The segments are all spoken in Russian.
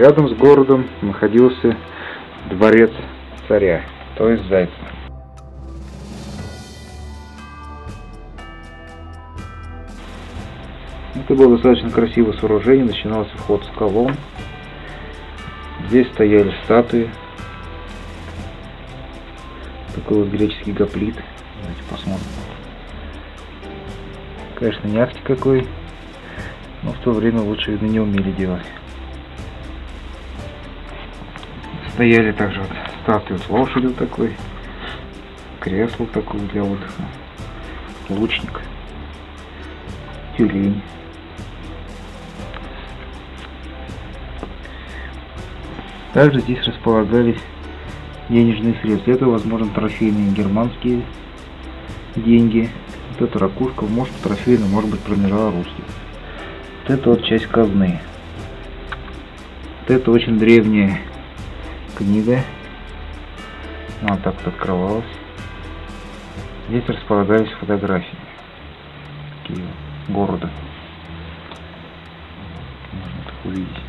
Рядом с городом находился дворец царя, то есть Зайцев. Это было достаточно красивое сооружение, начинался вход с колонн. Здесь стояли статуи. Такой вот греческий гоплит. Давайте посмотрим. Конечно, не ахти какой, но в то время лучше, видно, не умели делать. Стояли также вот статуи с лошадью такой, кресло такое для отдыха, лучник, тюлень. Также здесь располагались денежные средства. Это, возможно, трофейные германские деньги. Вот эта ракушка, может трофейная, может быть, принадлежала русским. Вот это вот часть казны. Вот это очень древняя книга. Она так вот открывалась. Здесь располагались фотографии такие города. Можно так увидеть.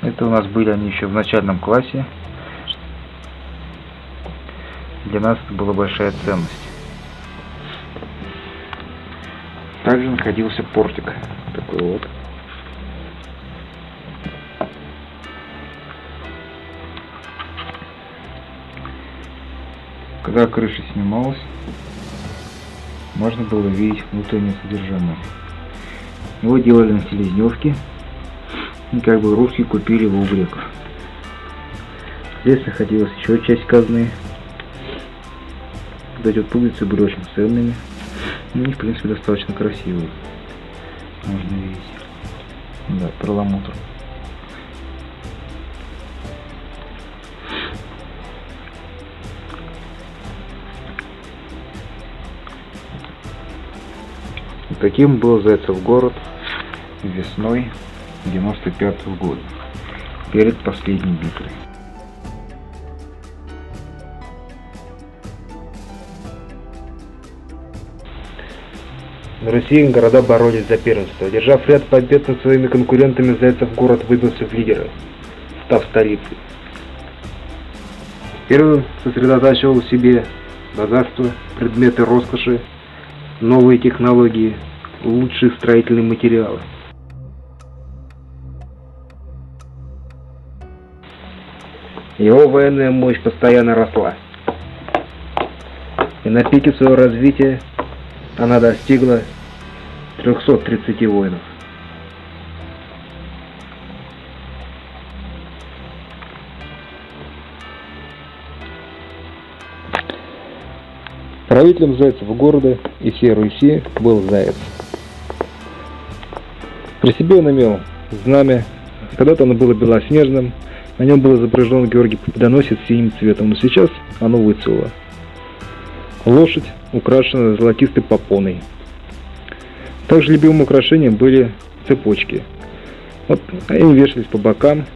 Это у нас были они еще в начальном классе. Для нас это была большая ценность. Также находился портик. Такой вот. Когда крыша снималась, можно было видеть внутреннее содержимое. Его делали на селезневке, и как бы русские купили его у греков. Здесь находилась еще часть казны. Вот эти вот пуговицы были очень ценными. Они, в принципе, достаточно красивые. Можно видеть. Да, перламутр. Таким был Зайцев город весной 95 -го года, перед последней битвой. На Руси города боролись за первенство. Одержав ряд побед над своими конкурентами, Зайцев город выбился в лидеры, став столицей. Первым сосредотачивал в себе богатство, предметы роскоши, новые технологии, лучшие строительные материалы. Его военная мощь постоянно росла. И на пике своего развития она достигла 330 воинов. Правителем Зайцев города и всей Руси был Заяц. При себе он имел знамя, когда-то оно было белоснежным, на нем был изображен Георгий Победоносец синим цветом, но сейчас оно выцвело. Лошадь украшена золотистой попоной. Также любимым украшением были цепочки. Вот они вешались по бокам.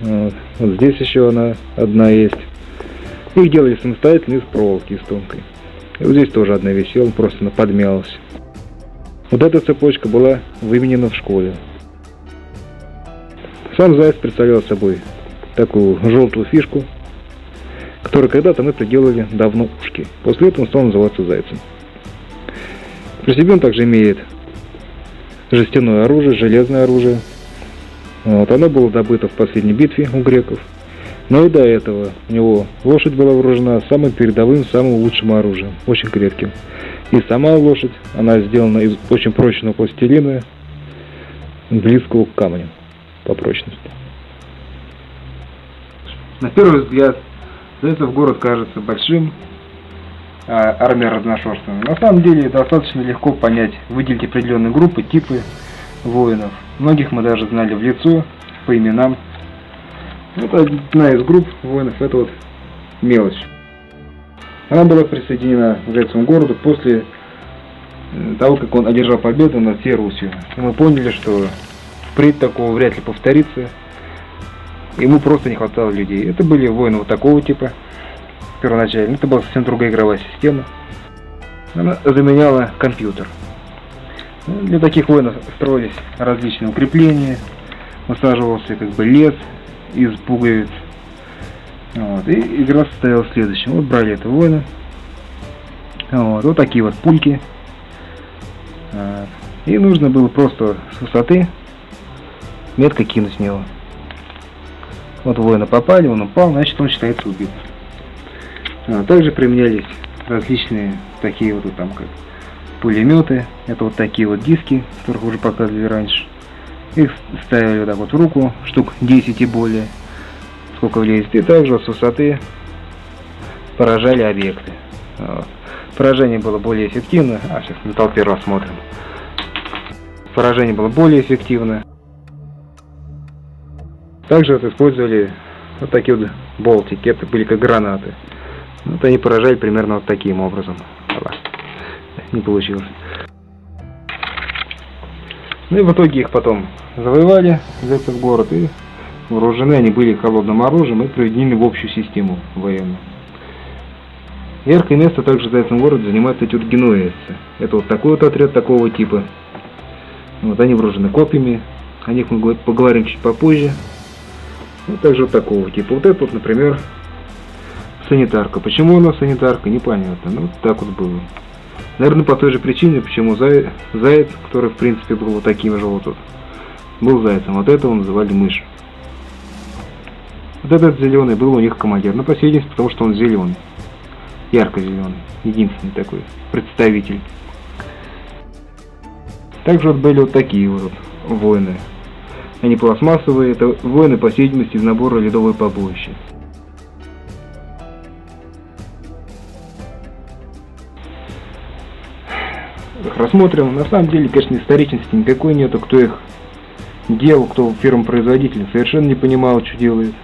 Вот, вот здесь еще она одна есть. Их делали самостоятельно из проволоки, из тонкой. Вот здесь тоже одна висела, просто подмялась. Вот эта цепочка была выменена в школе. Сам заяц представлял собой такую желтую фишку, которую когда-то мы приделали давно ушки. После этого он стал называться зайцем. При себе он также имеет жестяное оружие, железное оружие. Вот, оно было добыто в последней битве у греков. Но и до этого у него лошадь была вооружена самым передовым, самым лучшим оружием, очень крепким. И сама лошадь, она сделана из очень прочного пластилина, близкого к камню по прочности. На первый взгляд, Зайцев город кажется большим, а армия разношерстная. На самом деле достаточно легко понять, выделить определенные группы, типы воинов. Многих мы даже знали в лицо, по именам. Это одна из групп воинов, это вот мелочь. Она была присоединена к Зайцевому городу после того, как он одержал победу над всей Русью. И мы поняли, что впредь такого вряд ли повторится. Ему просто не хватало людей. Это были воины вот такого типа первоначально. Это была совсем другая игровая система. Она заменяла компьютер. Для таких воинов строились различные укрепления, высаживался как бы лес из пуговиц. Вот. И игра состояла в следующем. Вот брали это воины. Вот, вот такие вот пульки. И нужно было просто с высоты метко кинуть в него. Вот воина попали, он упал, значит он считается убитым. Также применялись различные такие вот там как пулеметы. Это вот такие вот диски, которых уже показывали раньше. Их ставили вот так вот в руку, штук 10 и более, сколько влезет. И также с высоты поражали объекты. Вот. Поражение было более эффективно. А, сейчас на толпе рассмотрим. Поражение было более эффективно. Также вот использовали вот такие вот болтики. Это были как гранаты. Вот они поражали примерно вот таким образом. Не получилось. Ну и в итоге их потом завоевали за этот город и вооружены они были холодным оружием и приведены в общую систему военную. Яркое место также в этом городе занимают эти. Это вот такой вот отряд такого типа. Вот они вооружены копьями. О них мы поговорим чуть попозже. Ну, также вот такого типа. Вот это вот, например, санитарка. Почему у нас санитарка, непонятно. Ну, вот так вот было. Наверное, по той же причине, почему заяц, заяц который, в принципе, был вот таким же вот тут, был зайцем. Вот этого называли мышь. Вот этот зеленый был у них командир. Но, по всей видимости, потому что он зеленый. Ярко-зеленый. Единственный такой представитель. Также вот были вот такие вот воины. Они пластмассовые, это воины, по видимости, из набора ледовое побоище. Рассмотрим. На самом деле, конечно, историчности никакой нету, кто их делал, кто фирма-производитель, совершенно не понимал, что делает.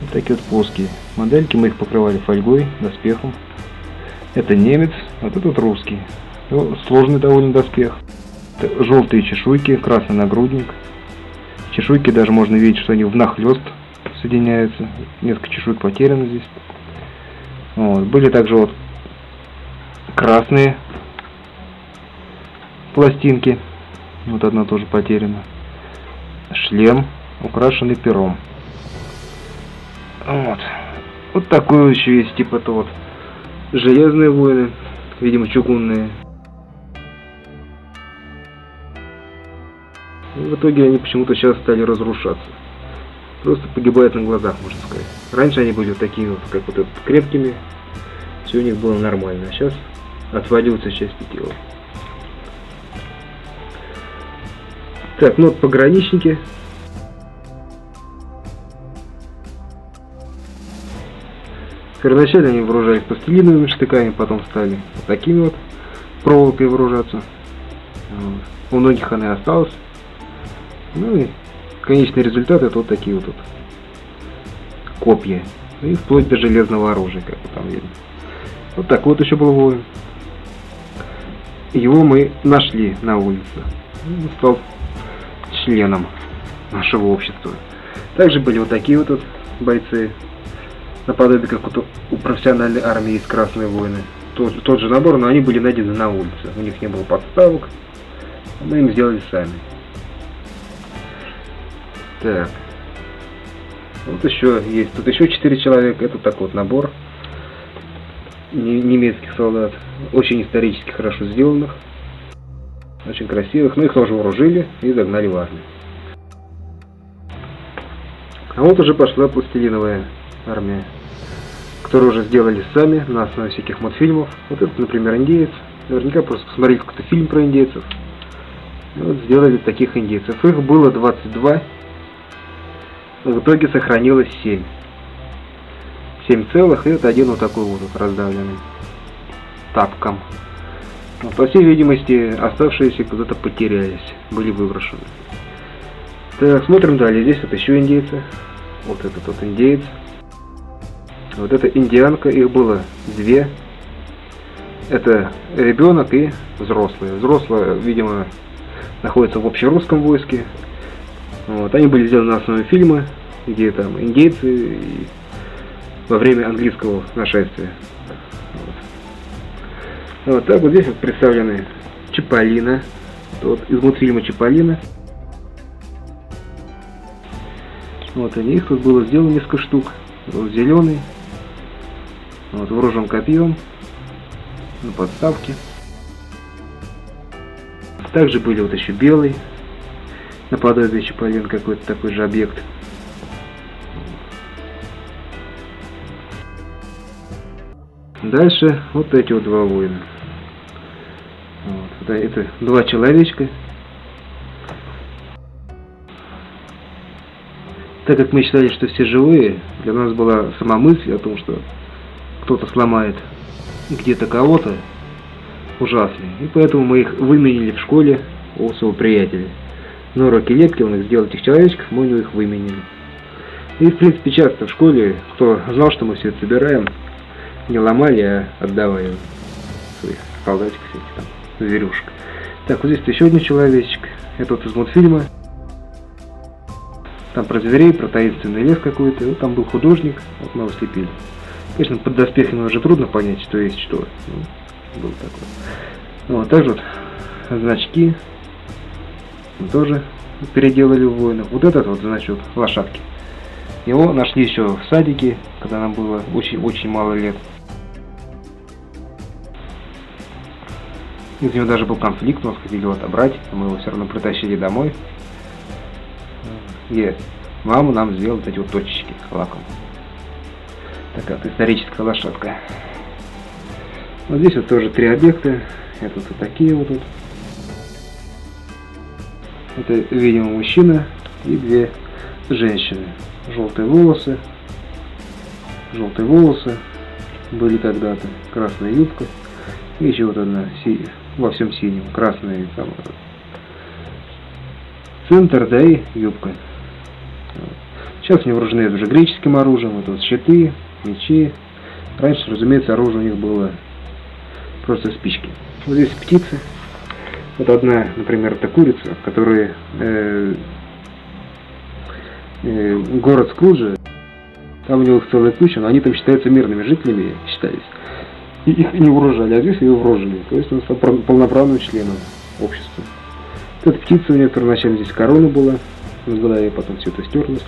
Вот такие вот плоские модельки, мы их покрывали фольгой, доспехом. Это немец, а тут вот русский. Ну, сложный довольно доспех. Это желтые чешуйки, красный нагрудник. Чешуйки даже можно видеть, что они внахлёст соединяются. Несколько чешуек потеряно здесь. Вот. Были также вот красные пластинки. Вот одна тоже потеряна. Шлем, украшенный пером. Вот. Вот такой еще есть, типа то вот железные воины, видимо чугунные. И в итоге они почему-то сейчас стали разрушаться. Просто погибают на глазах, можно сказать. Раньше они были вот такие вот, как вот этот, крепкими. Все у них было нормально. А сейчас отвалился части тела. Так, ну вот пограничники. Первоначально они вооружались пластилиновыми штыками, потом стали вот такими вот проволокой вооружаться. Вот. У многих она и осталась. Ну и конечный результат это вот такие вот тут копья. И вплоть до железного оружия, как вы там видно. Вот так вот еще был воин. Его мы нашли на улице. Он стал членом нашего общества. Также были вот такие вот тут бойцы, наподобие как вот у профессиональной армии есть красные воины. Тот, тот же набор, но они были найдены на улице. У них не было подставок. Мы им сделали сами. Так. Вот еще есть. Тут еще 4 человека. Это такой вот набор немецких солдат. Очень исторически хорошо сделанных. Очень красивых. Но их тоже вооружили и загнали в армию. А вот уже пошла пластилиновая армия, которую уже сделали сами на основе всяких мультфильмов. Вот этот, например, индеец. Наверняка просто посмотрели какой-то фильм про индейцев. И вот сделали таких индейцев. Их было 22. В итоге сохранилось 7. 7 целых, и вот один вот такой вот раздавленный тапком. Но, по всей видимости, оставшиеся куда-то потерялись, были выброшены. Так, смотрим далее. Здесь вот еще индейцы. Вот этот вот индеец. Вот эта индианка, их было две. Это ребенок и взрослые. Взрослые, видимо, находятся в общерусском войске. Вот. Они были сделаны на основе фильма, где там индейцы и во время английского нашествия. Вот. так вот здесь вот представлены Чаполина, Вот из мультфильма Чиполлино. Вот они, их тут было сделано несколько штук. Вот зеленый, вот вооружен копьем, на подставке. Также были вот еще белый, наподобие Чиполлино, какой-то такой же объект. Дальше вот эти вот два воина. Вот, это, два человечка. Так как мы считали, что все живые, для нас была сама мысль о том, что кто-то сломает где-то кого-то ужасный. И поэтому мы их выменили в школе у своего приятеля. На уроке лекции он их сделал этих человечков, мы у него их выменили. И в принципе часто в школе, кто знал, что мы все это собираем, не ломали, а отдавали своих солдатиков всяких там, зверюшек. Так, вот здесь еще один человечек. Это вот из мультфильма. Там про зверей, про таинственный лес какой-то. Вот там был художник, вот мы его слепили. Конечно, под доспехами уже трудно понять, что есть что. Ну, был такой. Ну, вот, также вот значки. Мы тоже переделали у воинов. Вот этот вот значок лошадки. Его нашли еще в садике, когда нам было очень-очень мало лет. Из него даже был конфликт, нас хотели его отобрать, но мы его все равно притащили домой. И маму нам сделал вот эти вот точечки лаком. Такая вот историческая лошадка. Вот здесь вот тоже три объекта. Это вот такие вот тут. Это, видимо, мужчина и две женщины. Желтые волосы. Желтые волосы были когда-то. Красная юбка. И еще вот одна си во всем синем. Красный там, центр, да и юбка. Сейчас они вооружены уже греческим оружием. Вот, вот щиты, мечи. Раньше, разумеется, оружие у них было просто спички. Вот здесь птицы. Вот одна, например, это курица, которая э, э, город Скруджа, там у него их целая куча, но они там считаются мирными жителями, считались. И их не вооружали, а здесь ее вооружили. То есть он стал полноправным членом общества. Вот эта птица у нее первоначально здесь корона была на голове, потом все это стерлось.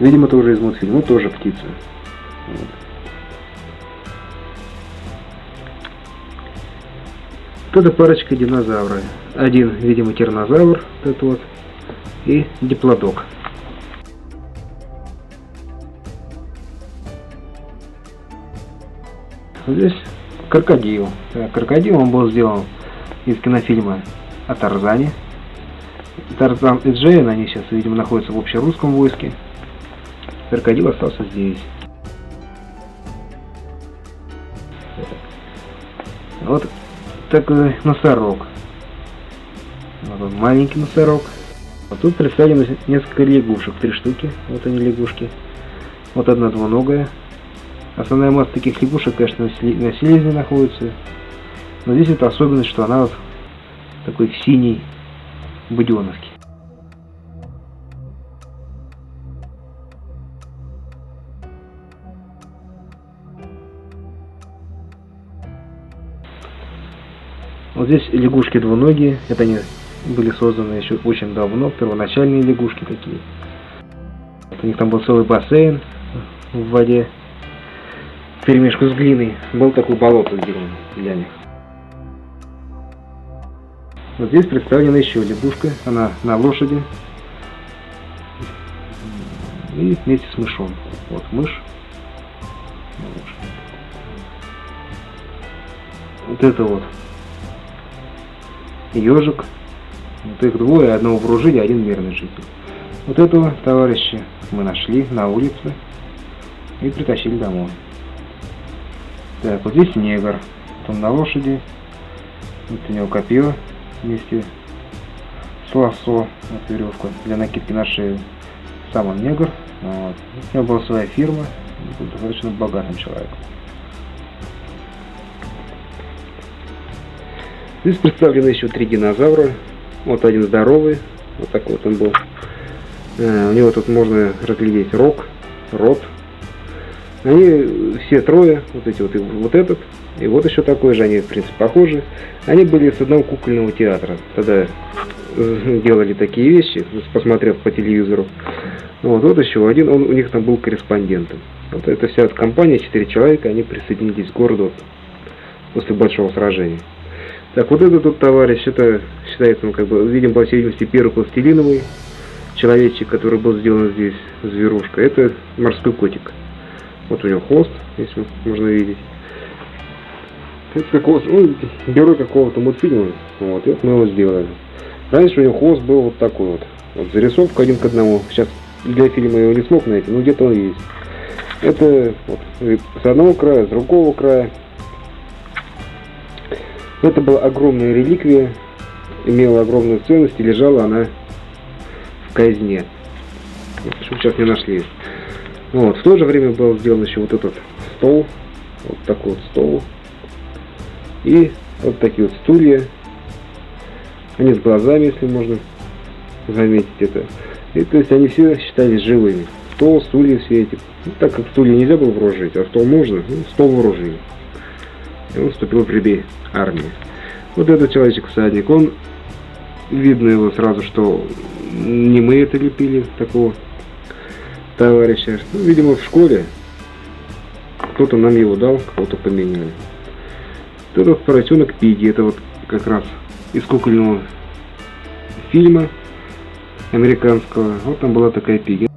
Видимо, тоже из мультфильма, тоже птица. Вот. Вот это парочка динозавра. Один, видимо, тернозавр, этот вот, и диплодок. Здесь крокодил. Крокодил он был сделан из кинофильма о Тарзане. Тарзан и Джейн, они сейчас, видимо, находятся в общерусском войске. Крокодил остался здесь. Вот такой носорог. Вот он, маленький носорог. А тут представлены несколько лягушек, три штуки. Вот они лягушки. Вот одна двуногая. Основная масса таких лягушек, конечно, на селезне находится. Но здесь это особенность, что она вот такой в синей. Вот здесь лягушки двуногие, это они были созданы еще очень давно, первоначальные лягушки такие. Вот у них там был целый бассейн в воде, перемешку с глиной. Был такой болото сделан для них. Вот здесь представлена еще лягушка, она на лошади. И вместе с мышом. Вот мышь. Вот это вот ежик. Вот их двое, одного вооружили, один мирный житель. Вот этого товарища мы нашли на улице и притащили домой. Так, вот здесь негр. Он на лошади. Вот у него копье вместе с лассо. Вот веревка для накидки на шею. Сам он негр. Вот. У него была своя фирма. Был достаточно богатым человеком. Здесь представлены еще три динозавра. Вот один здоровый, вот такой вот он был. Э, у него тут можно разглядеть рог, рот. Они все трое, вот эти вот, и вот этот, И вот еще такой же, они в принципе похожи. Они были с одного кукольного театра. Тогда э, делали такие вещи, посмотрев по телевизору. Вот, вот еще один, он у них там был корреспондентом. Вот эта вся компания, четыре человека, они присоединились к городу после большого сражения. Так, вот этот тут товарищ, это считается, ну, как бы, видим, по всей видимости, первый пластилиновый человечек, который был сделан здесь, зверушка. Это морской котик. Вот у него хвост, если можно видеть. Это какого ну, герой какого-то мультфильма. Вот, и вот мы его сделали. Раньше у него хвост был вот такой вот. Вот зарисовка один к одному. Сейчас для фильма его не смог найти, но где-то он есть. Это вот, с одного края, с другого края. Это была огромная реликвия, имела огромную ценность и лежала она в казне. Почему сейчас не нашли. Вот. В то же время был сделан еще вот этот стол. Вот такой вот стол. И вот такие вот стулья. Они с глазами, если можно заметить это. И то есть они все считались живыми. Стол, стулья все эти. Ну, так как стулья нельзя было вооружить, а стол можно, ну, стол вооружили. И он вступил в ряды армии. Вот этот человечек-всадник, он, видно его сразу, что не мы это лепили, такого товарища. Ну, видимо, в школе кто-то нам его дал, кого-то поменяли. Этот поросенок Пиги, это вот как раз из кукольного фильма американского. Вот там была такая Пиги.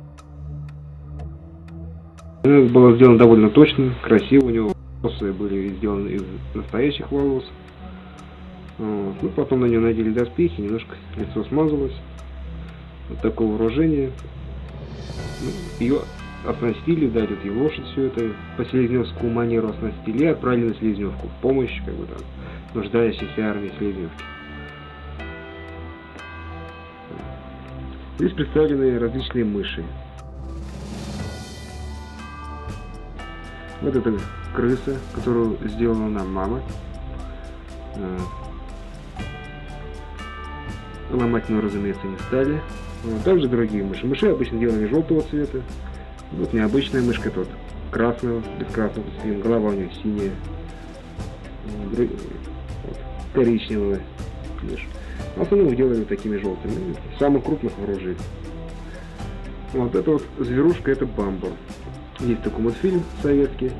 Она была сделана довольно точно, красиво. У него волосы были сделаны из настоящих волос. Вот. Ну, потом на нее надели доспехи, немножко лицо смазалось. Вот такое вооружение. Ее оснастили, да, тут и лошадь все это по селезневскому манеру оснастили отправили на Селезневку в помощь, как бы там, нуждающейся армии Селезневки. Здесь представлены различные мыши. Вот это крыса, которую сделала нам мама. Э, ломать мы, разумеется, не стали. Также другие мыши. Мыши обычно делали желтого цвета. Вот необычная мышка тут. Красного, без красного цвета. Голова у нее синяя. Вот, коричневая мышь. В основном делали такими желтыми. Самых крупных вооружили. Вот эта вот зверушка, это бамбур. Есть такой мультфильм советский.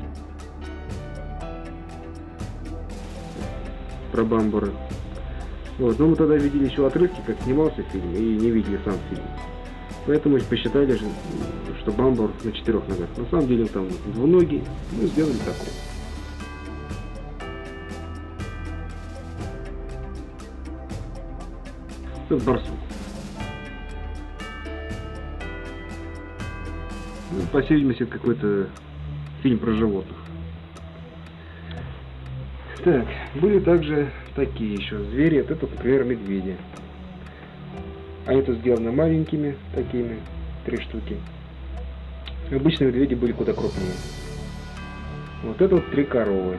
Про бамбуры. Вот, но мы тогда видели еще отрывки, как снимался фильм, и не видели сам фильм. Поэтому посчитали, что бамбур на четырех ногах. На самом деле он там двуногий, мы сделали такой. Это барсук. По всей видимости, это какой-то фильм про животных. Так, были также такие еще звери. Вот это, например, медведи. Они тут сделаны маленькими, такими, три штуки. Обычно медведи были куда крупнее. Вот это вот три коровы.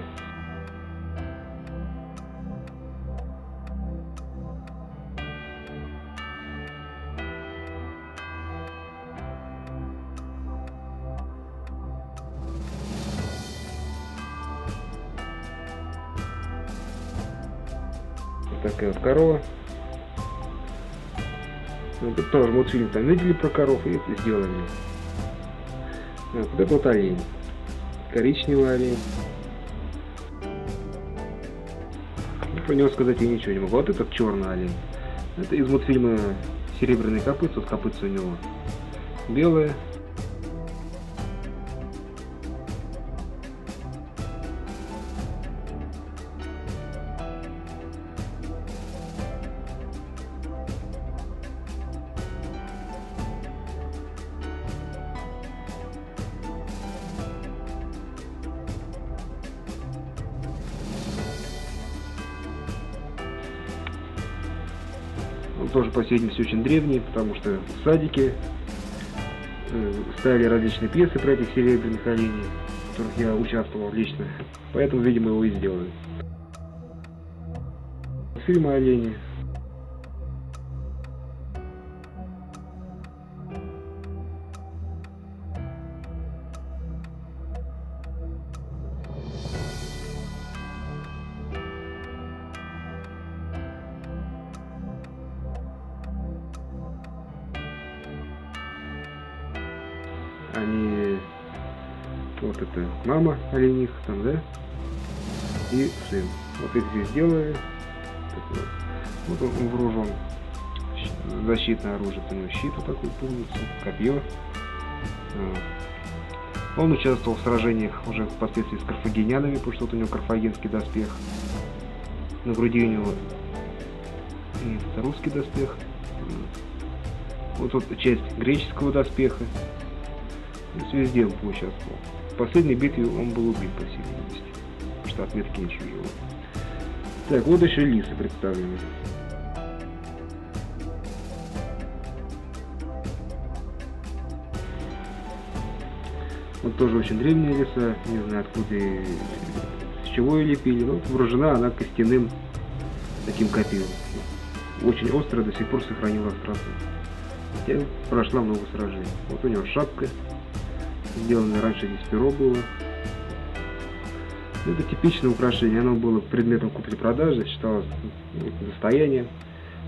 Такая вот корова. Ну, тут тоже мультфильм там видели про коров и это сделали. Вот, вот это вот олень. Коричневый олень. Ну, про него сказать я ничего не могу. Вот этот черный олень. Это из мультфильма «Серебряный копытце». Вот копытце у него белое, Видимости, очень древний, потому что в садике э, ставили различные пьесы про этих серебряных оленей, в которых я участвовал лично. Поэтому, видимо, его и сделали. Фильмы олени. Олених там, да, и сын. Вот их здесь делали. Вот он, вооружен. Защитное оружие, у него щит вот такой помнится, копье. Он участвовал в сражениях уже впоследствии с карфагенянами, потому что вот у него карфагенский доспех. На груди у него это русский доспех. Вот тут часть греческого доспеха. То есть везде он поучаствовал. Последней битве он был убит, по всей видимости. Потому что отметки ничего его. Так, вот еще лисы представлены. Вот тоже очень древняя леса, не знаю откуда и с чего ее лепили. Но вооружена она костяным таким копьем. Очень остро до сих пор сохранила остроту. Хотя прошла много сражений. Вот у него шапка, сделанная раньше здесь перо было. Это типичное украшение, оно было предметом купли-продажи, считалось ну, достоянием.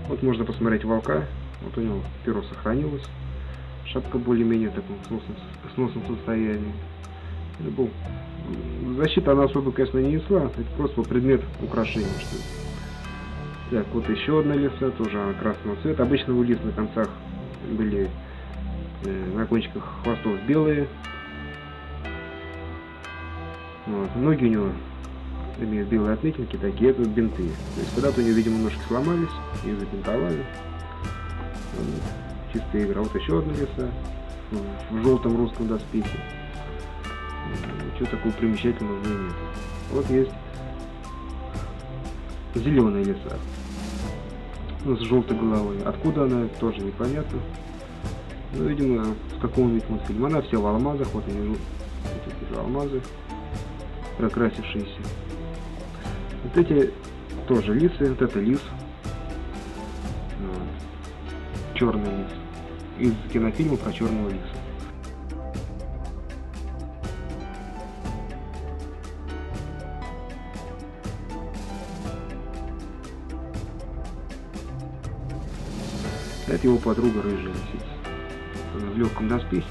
Вот можно посмотреть волка, вот у него перо сохранилось. Шапка более-менее в таком сносном, сносном состоянии. Это был... Защита она особо, конечно, не несла, это просто был предмет украшения, что. Так, вот еще одна лиса, тоже красного цвета. Обычно у лис на концах были э, на кончиках хвостов белые. Вот. Ноги у него имеют белые отметинки, такие это бинты. То есть когда-то у него, видимо, ножки сломались и забинтовали. Вот. Чистая игра. Вот еще одна лиса в желтом русском доспехе. Ничего такого примечательного в нет. Вот есть зеленая лиса ну, с желтой головой. Откуда она, тоже непонятно. Ну, видимо, в каком-нибудь мультфильме. Она вся в алмазах, вот они, эти алмазы, прокрасившиеся. Вот эти тоже лисы, вот это лис. Вот. Черный лис. Из кинофильма про черного лиса. Это его подруга рыжая висит. В легком доспехе.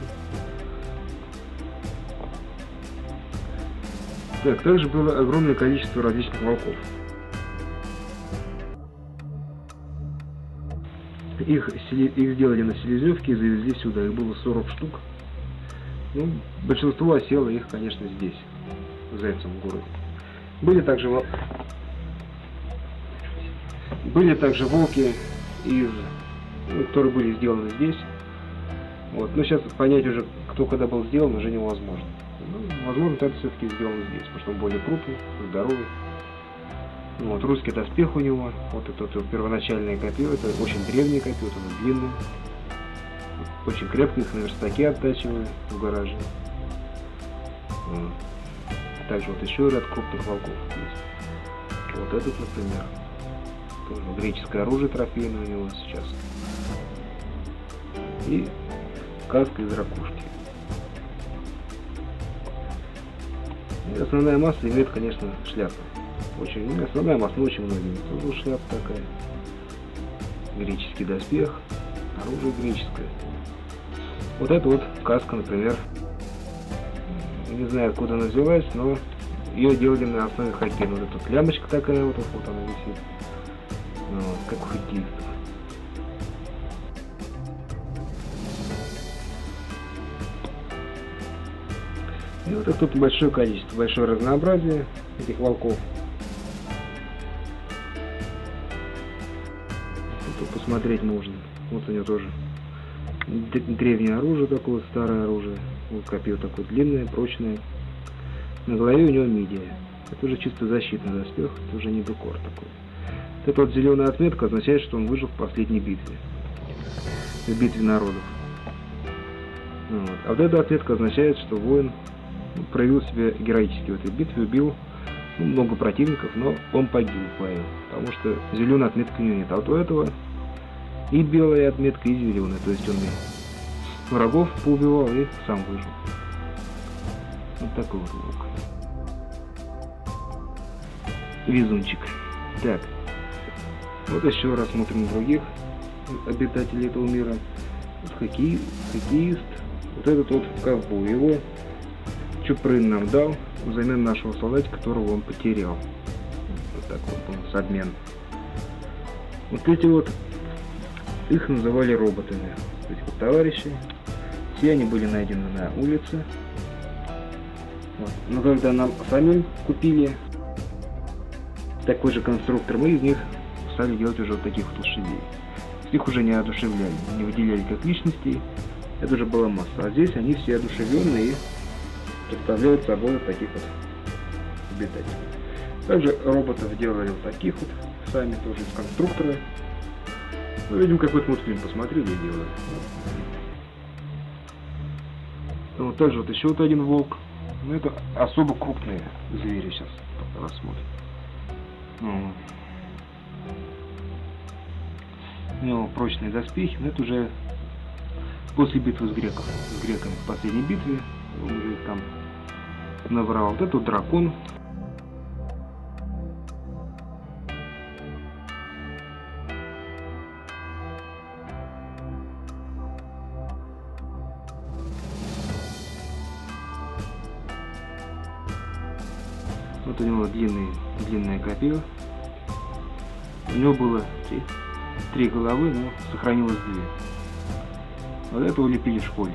Так, также было огромное количество различных волков. Их, их сделали на селезевке и завезли сюда. Их было 40 штук. Ну, большинство осело их, конечно, здесь, в Зайцевом городе. Были также, были также волки из ну, которые были сделаны здесь. Вот. Но сейчас понять уже, кто когда был сделан, уже невозможно. Ну, возможно, это все-таки сделано здесь, потому что он более крупный, здоровый. Ну, вот русский доспех у него, вот это вот первоначальное копье, это очень древнее копье, это оно длинное. Очень крепко их на верстаке оттачивали в гараже. Вот. Также вот еще ряд крупных волков есть. Вот этот, например. Тоже греческое оружие трофейное у него сейчас и каска из ракушки. Основная масса имеет, конечно, шляпа. Очень, ну, основная масса очень многим. Тут шляпа такая. Греческий доспех, оружие греческое. Вот это вот каска, например. Не знаю, откуда она взялась, но ее делали на основе хоккея. Эта вот лямочка такая вот, вот она висит. Ну, как у хоккеистов. И вот тут большое количество, большое разнообразие этих волков. Тут посмотреть можно. Вот у него тоже древнее оружие такое, старое оружие. Вот копье такое длинное, прочное. На голове у него мидия. Это уже чисто защитный доспех, это уже не декор такой. Эта вот зеленая отметка означает, что он выжил в последней битве. В битве народов. Вот. А вот эта отметка означает, что воин проявил себя героически в этой битве, убил ну, много противников, но он погиб в бою, потому что зеленой отметки у него нет. А вот у этого и белая отметка, и зеленая, то есть он и врагов поубивал и сам выжил. Вот такой вот лук. Везунчик. Так. Вот еще рассмотрим других обитателей этого мира. Вот хоккеист, Вот этот вот ковбой. Его Чупрын нам дал взамен нашего солдатика, которого он потерял. Вот так вот с обмен. Вот эти вот, их называли роботами. Эти вот товарищи. Все они были найдены на улице. Вот. Но когда нам самим купили такой же конструктор, мы из них стали делать уже вот таких вот лошадей. Их уже не одушевляли, не выделяли как личностей. Это уже была масса. А здесь они все одушевленные и представляют собой вот таких вот обитателей. Также роботов делали вот таких вот, сами тоже из конструктора. Ну, видим, какой-то мультфильм посмотрели и делали. Вот также вот еще вот один волк. Ну, это особо крупные звери сейчас рассмотрим. Ну, у него прочные доспехи, но это уже после битвы с греком, с греками в последней битве, он уже там набрал. Вот вот дракон. Вот у него длинный, длинное копье. У него было три, три головы, но сохранилось две. Вот это улепили в школе.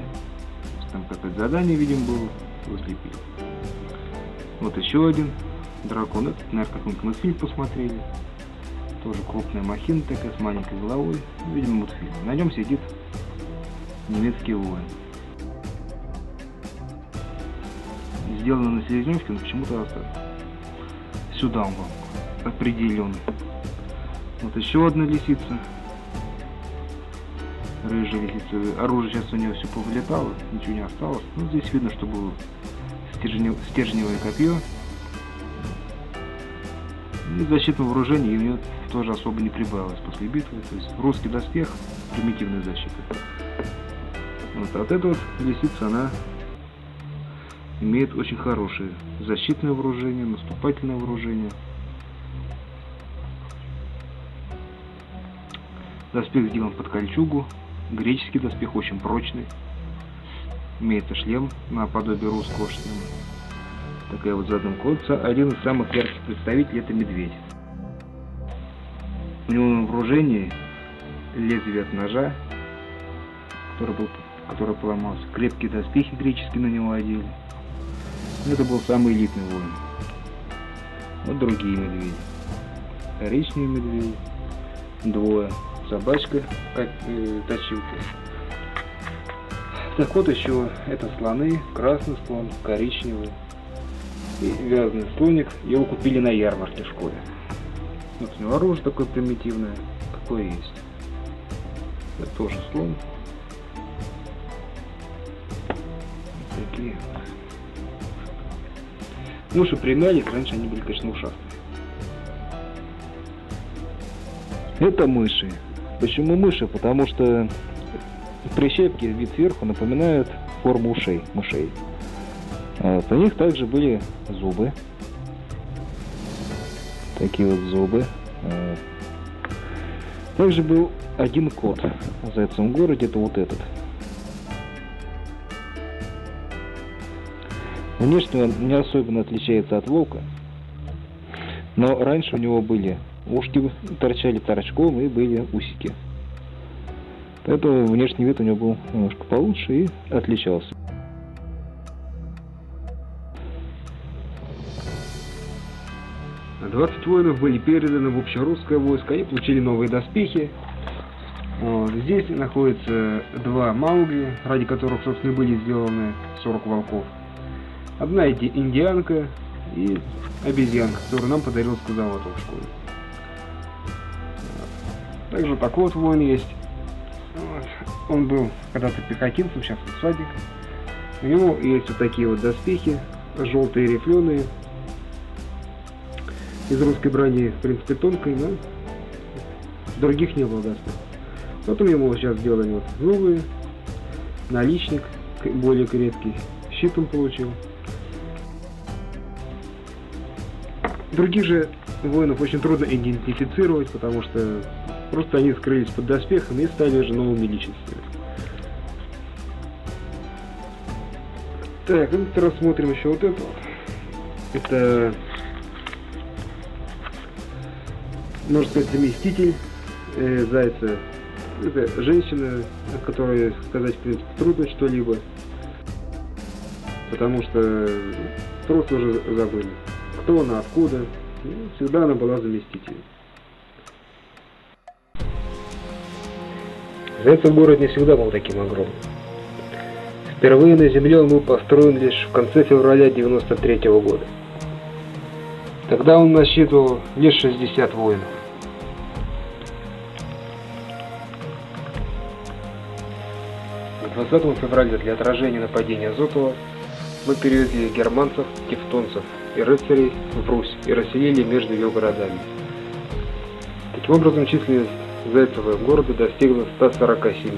Там какое-то задание, видим, было, улепили. Вот еще один дракон. Это, наверное, какой-нибудь мультфильм посмотрели. Тоже крупная махина такая, с маленькой головой. Видимо, мультфильм. На нем сидит немецкий воин. Сделано на селезневке, но почему-то сюда он был определен. Вот еще одна лисица. Рыжая лисица. Оружие сейчас у нее все повылетало, ничего не осталось. Ну, здесь видно, что было. Стержневое копье. И защитного вооружения у нее тоже особо не прибавилось после битвы. То есть русский доспех, примитивная защита. Вот, вот эта вот лисица, она имеет очень хорошее защитное вооружение, наступательное вооружение. Доспех сделан под кольчугу. Греческий доспех очень прочный. Имеется шлем наподобие русского шлема. Такая вот задумка. Вот один из самых ярких представителей это медведь. У него на вооружении лезвие от ножа, который, был, который поломался. Крепкие доспехи греческие на него одели. Это был самый элитный воин. Вот другие медведи. Коричневые медведи. Двое. Собачка, как э, точилка. Так вот еще это слоны, красный слон, коричневый и вязаный слоник. Его купили на ярмарке в школе. Вот у него оружие такое примитивное, какое есть. Это тоже слон. Вот такие. Уши примялись, раньше они были, конечно, ушастые. Это мыши. Почему мыши? Потому что прищепки вид сверху напоминают форму ушей, мышей. Вот. У них также были зубы. Такие вот зубы. Вот. Также был один кот в этом городе, это вот этот. Внешне он не особенно отличается от волка, но раньше у него были ушки торчали торчком и были усики. Поэтому внешний вид у него был немножко получше и отличался. Двадцать воинов были переданы в общерусское войско, они получили новые доспехи. Вот. Здесь находится два Маугли, ради которых, собственно, были сделаны 40 волков. Одна индианка и обезьянка, которую нам подарил Скудоватов в школе. Также такой вот воин есть. Он был когда-то пехотинцем, сейчас он всадник. У него есть вот такие вот доспехи, желтые рифленые, из русской брони, в принципе, тонкой, но других не было доспехов. Потом ему сейчас сделали вот новые, наличник, более крепкий, щит он получил. Других же воинов очень трудно идентифицировать, потому что просто они скрылись под доспехами и стали уже новыми личностями. Так, ну рассмотрим еще вот это. Это, можно сказать, заместитель э, Зайца. Это женщина, от которой сказать, в принципе, трудно что-либо. Потому что просто уже забыли, кто она, откуда. Ну, всегда она была заместителем. Зайцев город не всегда был таким огромным. Впервые на земле он был построен лишь в конце февраля 93 -го года. Тогда он насчитывал лишь 60 воинов. К 20 февраля для отражения нападения Зотова мы перевезли германцев, тевтонцев и рыцарей в Русь и расселили между ее городами. Таким образом, численность Зайцева города достигла 147.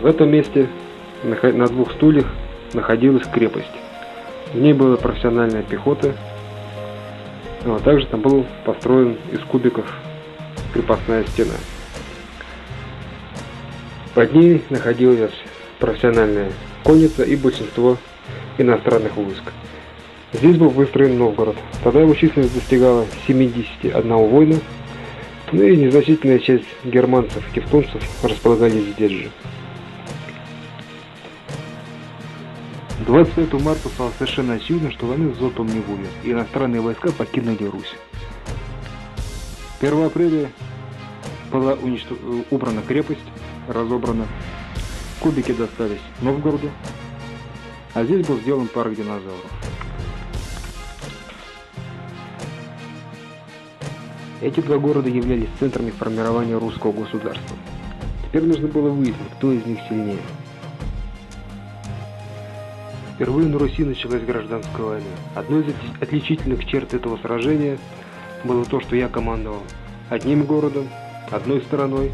В этом месте на двух стульях находилась крепость. В ней была профессиональная пехота, а также там был построен из кубиков крепостная стена. Под ней находилась профессиональная конница и большинство иностранных войск. Здесь был выстроен Новгород. Тогда его численность достигала 71 воина, ну и незначительная часть германцев и тевтонцев располагались здесь же. 25 марта стало совершенно очевидно, что войны с Зотом не будет, и иностранные войска покинули Русь. 1 апреля была уничтож... убрана крепость, разобрана, кубики достались Новгороду, а здесь был сделан парк динозавров. Эти два города являлись центрами формирования русского государства. Теперь нужно было выяснить, кто из них сильнее. Впервые на Руси началась гражданская война. Одной из отличительных черт этого сражения было то, что я командовал одним городом, одной стороной,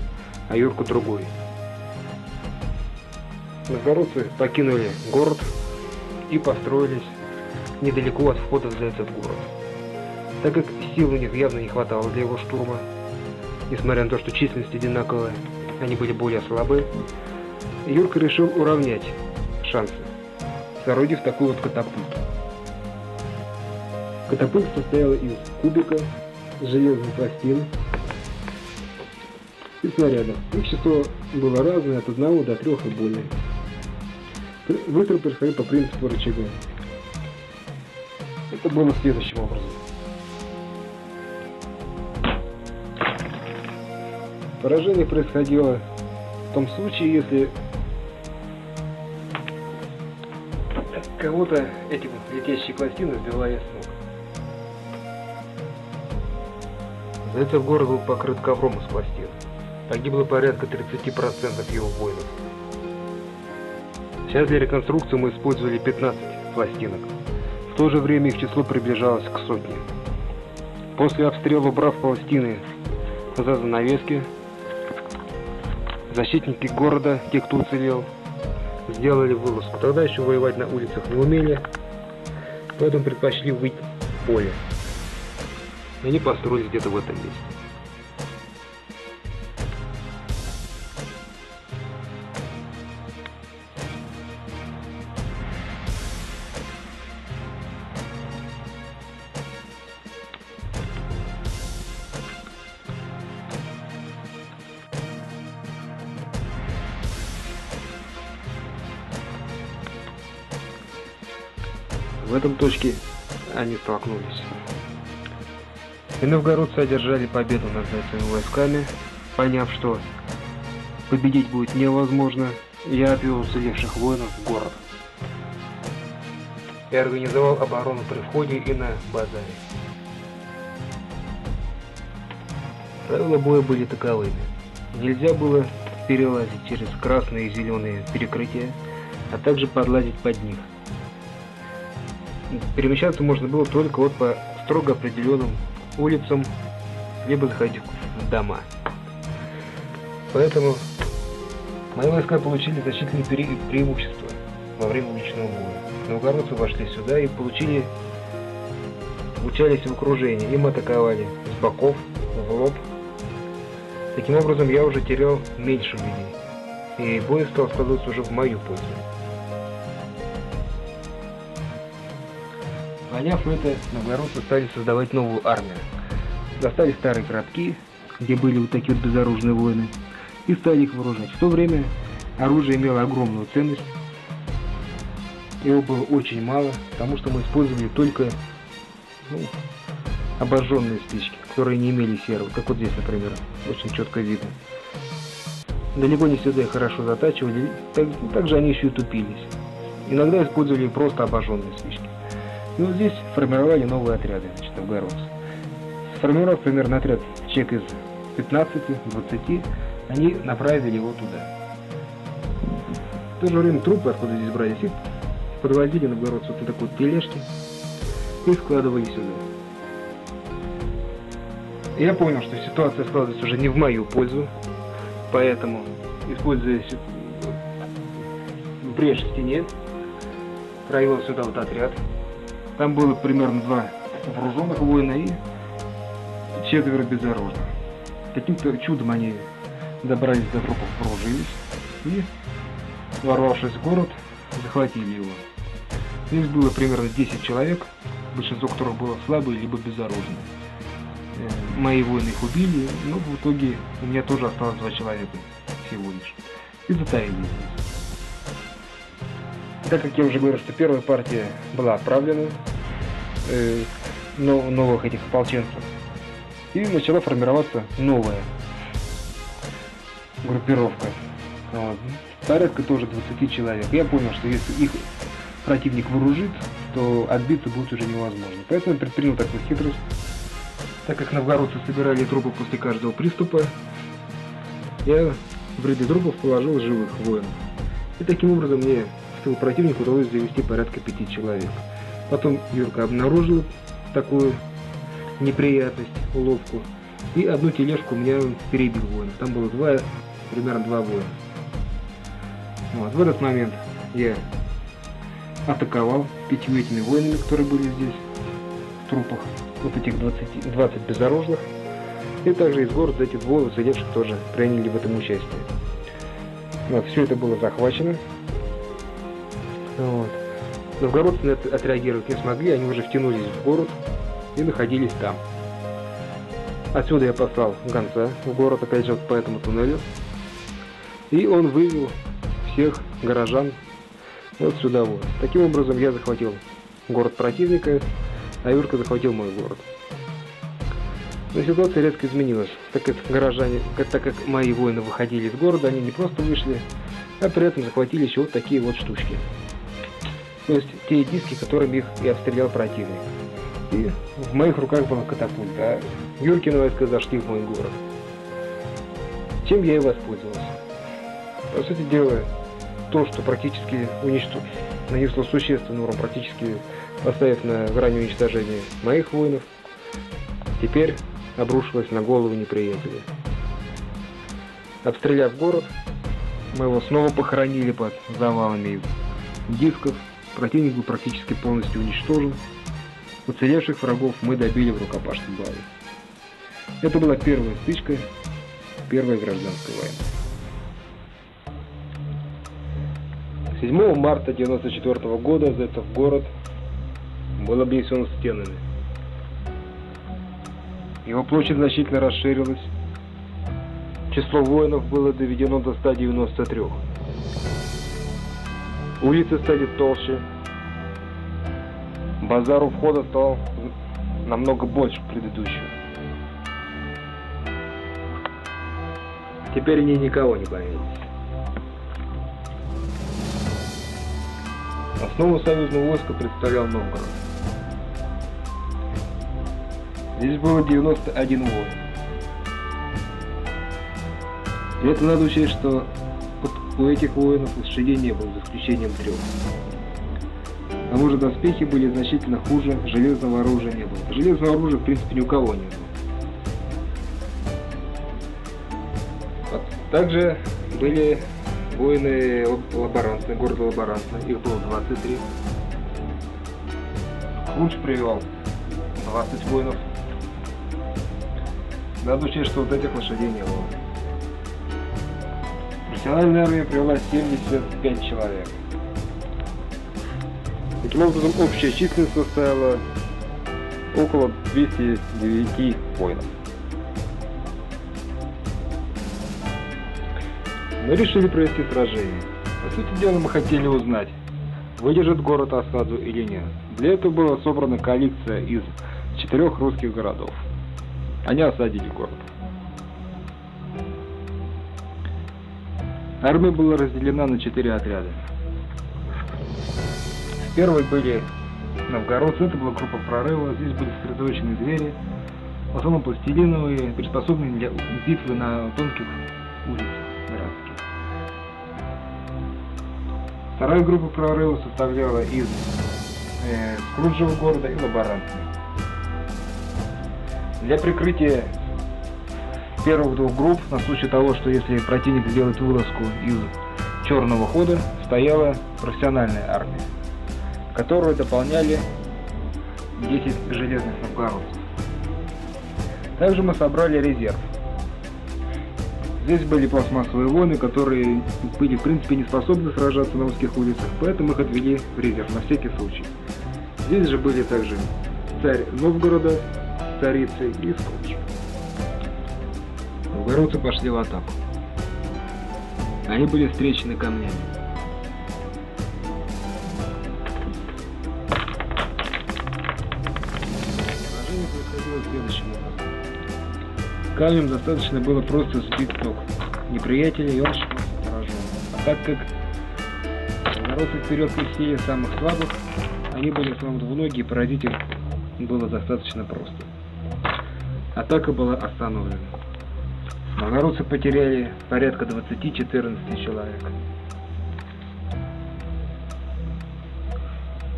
а Юрка другой. Новгородцы покинули город и построились недалеко от входа в этот город. Так как сил у них явно не хватало для его штурма, несмотря на то, что численность одинаковая, они были более слабы, Юрка решил уравнять шансы соорудив такую вот катапульту. Катапульта состояла из кубика с железной пластины и снарядов. Их число было разное, от одного до трех и более. Выстрел происходил по принципу рычага. Это было следующим образом. Поражение происходило в том случае, если Кого-то эти летящие пластины сбивали с ног. Зайцев город был покрыт ковром из пластин. Погибло порядка 30% его воинов. Сейчас для реконструкции мы использовали 15 пластинок. В то же время их число приближалось к сотне. После обстрела, убрав пластины за занавески, защитники города, те, кто уцелел, сделали вылазку. Тогда еще воевать на улицах не умели, поэтому предпочли выйти в поле. И они построились где-то в этом месте. Столкнулись. И новгородцы одержали победу над зайцевыми войсками, поняв, что победить будет невозможно, я отвел уцелевших воинов в город. И организовал оборону при входе и на базаре. Правила боя были таковыми. Нельзя было перелазить через красные и зеленые перекрытия, а также подлазить под них перемещаться можно было только вот по строго определенным улицам, либо заходить в дома. Поэтому мои войска получили значительные пре преимущества во время уличного боя. Новгородцы вошли сюда и получили, получались в окружении. Им атаковали с боков, в лоб. Таким образом, я уже терял меньше людей. И бой стал складываться уже в мою пользу. Поняв это, новгородцы стали создавать новую армию. Достали старые городки, где были вот такие вот безоружные воины, и стали их вооружать. В то время оружие имело огромную ценность, его было очень мало, потому что мы использовали только ну, обожженные спички, которые не имели серого, как вот здесь, например, очень четко видно. Далеко не всегда их хорошо затачивали, так, также они еще и тупились. Иногда использовали просто обожженные спички. И вот здесь формировали новые отряды, значит, новгородцы. Сформировав примерно отряд человек из 15-20, они направили его туда. В то же время трупы, откуда здесь брали их подвозили новгородцев на такой вот тележке и складывали сюда. Я понял, что ситуация складывается уже не в мою пользу, поэтому, используя брешь в стене, провел сюда вот отряд. Там было примерно два вооруженных воина и четверо безоружных. Каким-то чудом они добрались до трупов, вооружились и, ворвавшись в город, захватили его. Здесь было примерно 10 человек, большинство которых было слабые либо безоружные. Э, мои воины их убили, но в итоге у меня тоже осталось два человека всего лишь. И затаили здесь. Так как я уже говорил, что первая партия была отправлена, э, новых этих ополченцев, и начала формироваться новая группировка. Вот. Порядка тоже 20 человек. Я понял, что если их противник вооружит, то отбиться будет уже невозможно. Поэтому предпринял такую хитрость. Так как новгородцы собирали трупы после каждого приступа, я в ряды трупов положил живых воинов. И таким образом мне в тыл противника удалось завести порядка пяти человек. Потом Юрка обнаружил такую неприятность, уловку. И одну тележку меня перебил воинов. Там было два, примерно два воина. Вот. В этот момент я атаковал пятью этими воинами, которые были здесь, в трупах, вот этих 20, 20 безоружных. И также из города эти двое уцелевших тоже приняли в этом участие. Вот, все это было захвачено. Вот. Новгородцы отреагировать не смогли, они уже втянулись в город и находились там. Отсюда я послал гонца в город, опять же, вот по этому туннелю. И он вывел всех горожан вот сюда вот. Таким образом я захватил город противника, а Юрка захватил мой город. Но ситуация резко изменилась, так как горожане, так как мои воины выходили из города, они не просто вышли, а при этом захватили еще вот такие вот штучки. То есть те диски, которыми их и обстрелял противник. И в моих руках была катапульта, а Юркины войска зашли в мой город. Чем я и воспользовался. По сути дела, то, что практически уничтожил, нанесло существенный урон, практически поставив на грани уничтожения моих воинов, теперь обрушилось на голову неприятеля. Обстреляв город, мы его снова похоронили под завалами дисков, противник был практически полностью уничтожен, уцелевших врагов мы добили в рукопашном бою. Это была первая стычка Первой гражданской войны. 7 марта 1994 года Зетов город был обнесен стенами. Его площадь значительно расширилась. Число воинов было доведено до 193. Улицы стали толще. Базар у входа стал намного больше предыдущего. Теперь они никого не боялись. Основу союзного войска представлял Новгород. Здесь было 91 воин. И это надо учесть, что у этих воинов лошадей не было, за исключением трех. К тому же доспехи были значительно хуже, железного оружия не было. Железного оружия, в принципе, ни у кого не было. Также были Воины лаборантные, города лаборантные, их было 23. Луч привел 20 воинов. Надо учесть, что вот этих лошадей не было. Профессиональная армия привела 75 человек. Таким образом, общая численность составила около 209 воинов. Мы решили провести сражение. По сути дела, мы хотели узнать, выдержит город осаду или нет. Для этого была собрана коалиция из четырех русских городов. Они осадили город. Армия была разделена на четыре отряда. Первые были новгородцы, это была группа прорыва, здесь были сосредоточены звери, в основном пластилиновые, приспособленные для битвы на тонких улицах городских. Вторая группа прорыва составляла из э, Скруджева города и лаборантной. Для прикрытия первых двух групп, на случай того, что если противник сделает вылазку из черного хода, стояла профессиональная армия которую дополняли 10 железных новгородцев. Также мы собрали резерв. Здесь были пластмассовые воины, которые были в принципе не способны сражаться на узких улицах, поэтому их отвели в резерв на всякий случай. Здесь же были также царь Новгорода, царицы и Скотч. Новгородцы пошли в атаку. Они были встречены камнями. происходило следующим образом. Камнем достаточно было просто сбить ног неприятеля, и он считался пораженным. А так как народцы вперед крестили самых слабых, они были в двуногие, поразить их было достаточно просто. Атака была остановлена. Новгородцы потеряли порядка 20-14 человек.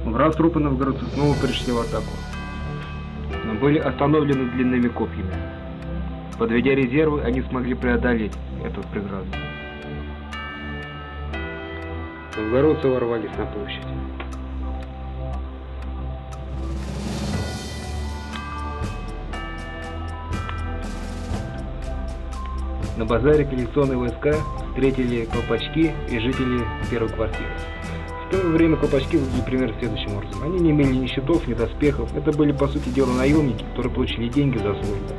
Убрав трупы новгородцев, снова пришли в атаку были остановлены длинными копьями. Подведя резервы, они смогли преодолеть эту преграду. Новгородцы ворвались на площадь. На базаре коллекционные войска встретили колпачки и жители первой квартиры. В то время колпачки выглядели примерно следующим образом. Они не имели ни щитов, ни доспехов. Это были, по сути дела, наемники, которые получили деньги за службу.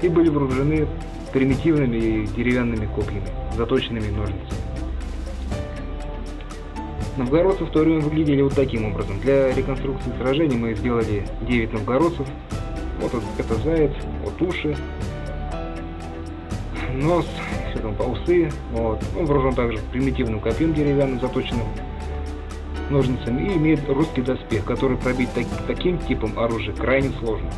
И были вооружены примитивными деревянными копьями, заточенными ножницами. Новгородцы в то время выглядели вот таким образом. Для реконструкции сражений мы сделали 9 новгородцев. Вот это заяц, вот уши, нос, все там по усы. Вот. Он вооружен также примитивным копьем деревянным, заточенным ножницами и имеет русский доспех, который пробить так, таким типом оружия крайне сложно.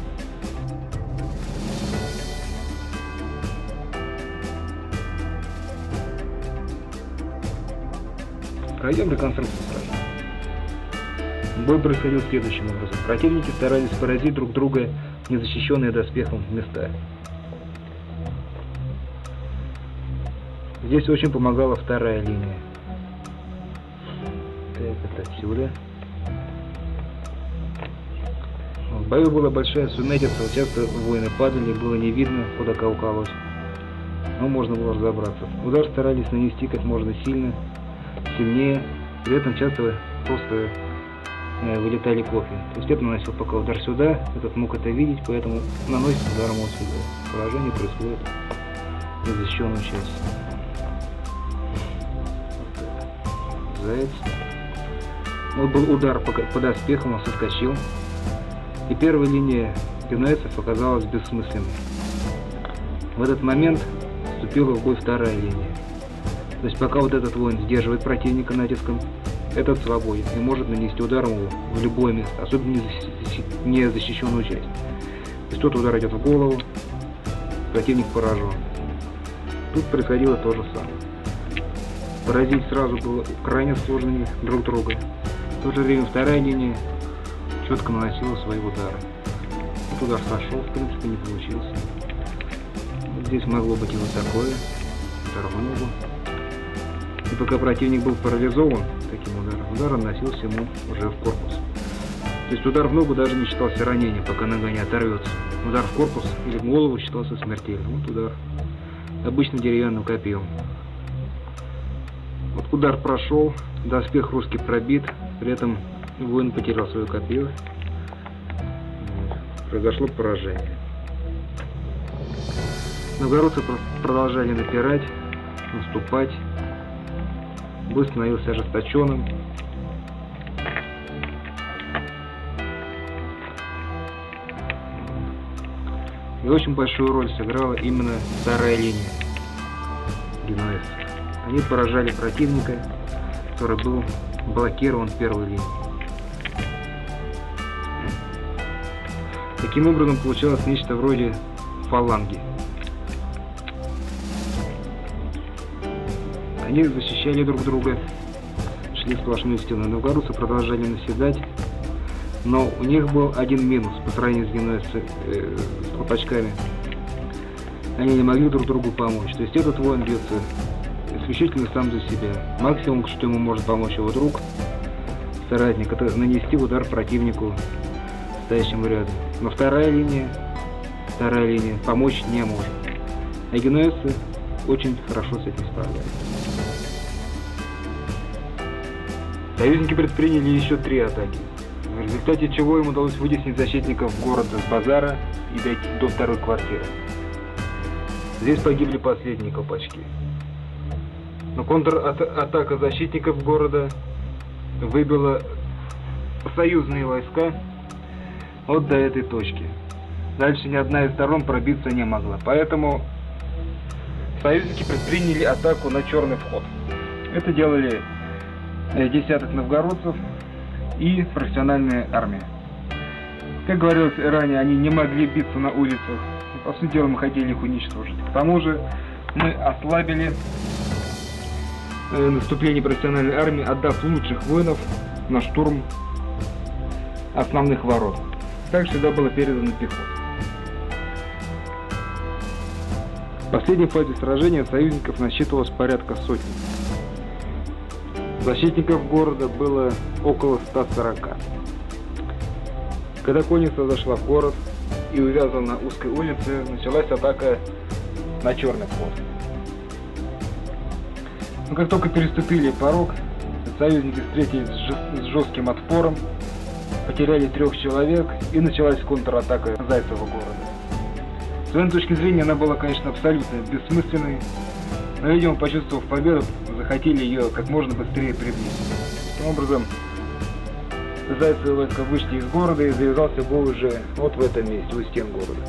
Пройдем реконструкцию сразу. Бой происходил следующим образом. Противники старались поразить друг друга незащищенные доспехом места. Здесь очень помогала вторая линия. Так, это отсюда. В бою была большая сумятица, часто воины падали, было не видно, куда кого Но можно было разобраться. Удар старались нанести как можно сильно, сильнее, при этом часто просто э, вылетали копья. То есть это наносил пока удар сюда, этот мог это видеть, поэтому наносит ударом вот. Поражение происходит в защищенную часть. Вот был удар по, по доспехам, он соскочил. И первая линия генуэзцев оказалась бессмысленной. В этот момент вступила в бой вторая линия. То есть пока вот этот воин сдерживает противника натиском, этот свободен и может нанести удар ему в любое место, особенно не защищенную часть. То есть тот удар идет в голову, противник поражен. Тут происходило то же самое. Поразить сразу было крайне сложно друг друга. В то же время вторая линия четко наносила свои удары. Вот удар сошел, в принципе, не получился. Вот здесь могло быть и вот такое, ногу. И пока противник был парализован таким ударом, удар наносился ему уже в корпус. То есть удар в ногу даже не считался ранением, пока нога не оторвется. Удар в корпус или в голову считался смертельным. Вот удар обычно деревянным копьем. Вот удар прошел, доспех русский пробит, при этом Воин потерял свое копье. Произошло поражение. Новгородцы продолжали напирать, наступать. Бой становился ожесточенным. И очень большую роль сыграла именно старая линия генуэзцев. Они поражали противника, который был блокирован первой линией. Таким образом получалось нечто вроде фаланги. Они защищали друг друга, шли сплошную стену. Новгородцы продолжали наседать, но у них был один минус по сравнению с, генуэзцы, э, с колпачками. Они не могли друг другу помочь. То есть этот воин бьется исключительно сам за себя. Максимум, что ему может помочь его друг, соратник, это нанести удар противнику, стоящему рядом. Но вторая линия, вторая линия помочь не может. А генуэзцы очень хорошо с этим справляются. Союзники предприняли еще три атаки в результате чего им удалось вытеснить защитников города с базара и дойти до второй квартиры. Здесь погибли последние колпачки. Но контратака защитников города выбила союзные войска вот до этой точки. Дальше ни одна из сторон пробиться не могла. Поэтому союзники предприняли атаку на черный вход. Это делали э, десяток новгородцев и профессиональная армия. Как говорилось ранее, они не могли биться на улицах. По сути дела, мы хотели их уничтожить. К тому же мы ослабили наступление профессиональной армии, отдав лучших воинов на штурм основных ворот. Так сюда было передано пехота. В последней фазе сражения союзников насчитывалось порядка сотни. Защитников города было около 140. Когда конница зашла в город и увязана на узкой улице, началась атака на черный вход. Но как только переступили порог, союзники встретились с жестким отпором, потеряли трех человек и началась контратака Зайцева города. С военной точки зрения она была, конечно, абсолютно бессмысленной, но, видимо, почувствовав победу, захотели ее как можно быстрее приблизить. Таким образом, зайцевые войска вышли из города и завязался бой уже вот в этом месте, у стен города.